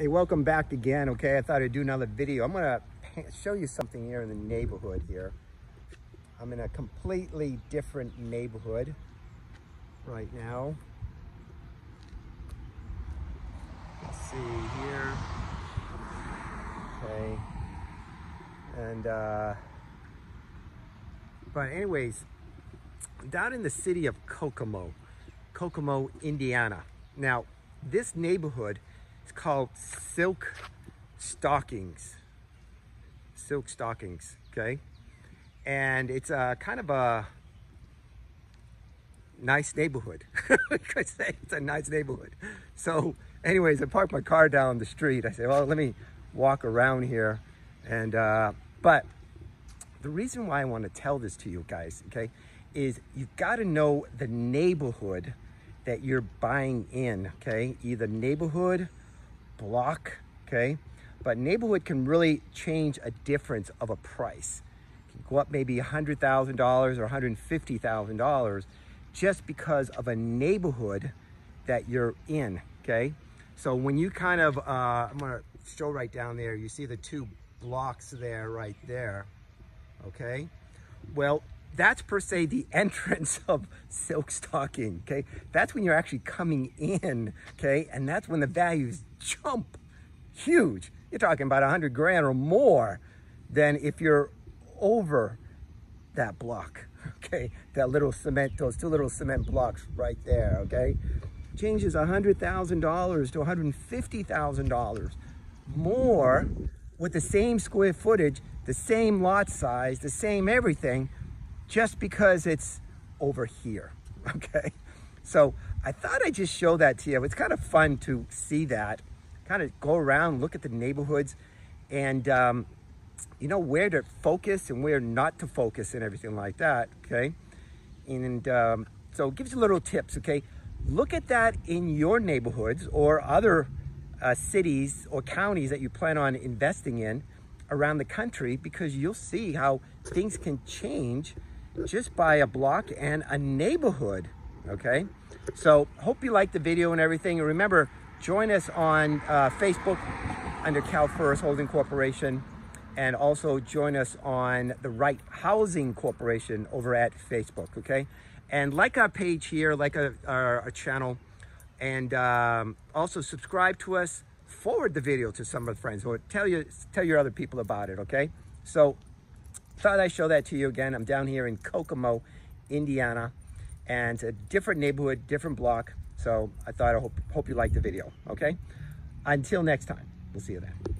Hey, welcome back again, okay? I thought I'd do another video. I'm gonna show you something here in the neighborhood here. I'm in a completely different neighborhood right now. Let's see here. Okay. And, uh, but anyways, down in the city of Kokomo, Kokomo, Indiana. Now, this neighborhood it's called Silk Stockings. Silk Stockings, okay? And it's a kind of a nice neighborhood. I could say it's a nice neighborhood. So anyways, I parked my car down the street. I said, well, let me walk around here. And, uh, but the reason why I want to tell this to you guys, okay, is you've got to know the neighborhood that you're buying in, okay? Either neighborhood block, okay? But neighborhood can really change a difference of a price. It can go up maybe $100,000 or $150,000 just because of a neighborhood that you're in, okay? So when you kind of, uh, I'm gonna show right down there, you see the two blocks there, right there, okay? Well, that's per se the entrance of silk stocking, okay? That's when you're actually coming in, okay? And that's when the values jump huge. You're talking about a hundred grand or more than if you're over that block, okay? That little cement, those two little cement blocks right there, okay? Changes a $100,000 to $150,000 more with the same square footage, the same lot size, the same everything, just because it's over here, okay? So I thought I'd just show that to you. It's kind of fun to see that, kind of go around, look at the neighborhoods and, um, you know, where to focus and where not to focus and everything like that, okay? And um, so it gives you little tips, okay? Look at that in your neighborhoods or other uh, cities or counties that you plan on investing in around the country because you'll see how things can change just by a block and a neighborhood, okay? So hope you liked the video and everything. And remember, join us on uh, Facebook under CalFirst Holding Corporation and also join us on the Right Housing Corporation over at Facebook, okay? And like our page here, like our, our, our channel, and um, also subscribe to us, forward the video to some of the friends, or tell you tell your other people about it, okay? So thought I'd show that to you again. I'm down here in Kokomo, Indiana, and a different neighborhood, different block. So I thought I hope, hope you liked the video, okay? Until next time, we'll see you then.